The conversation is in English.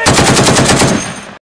Open!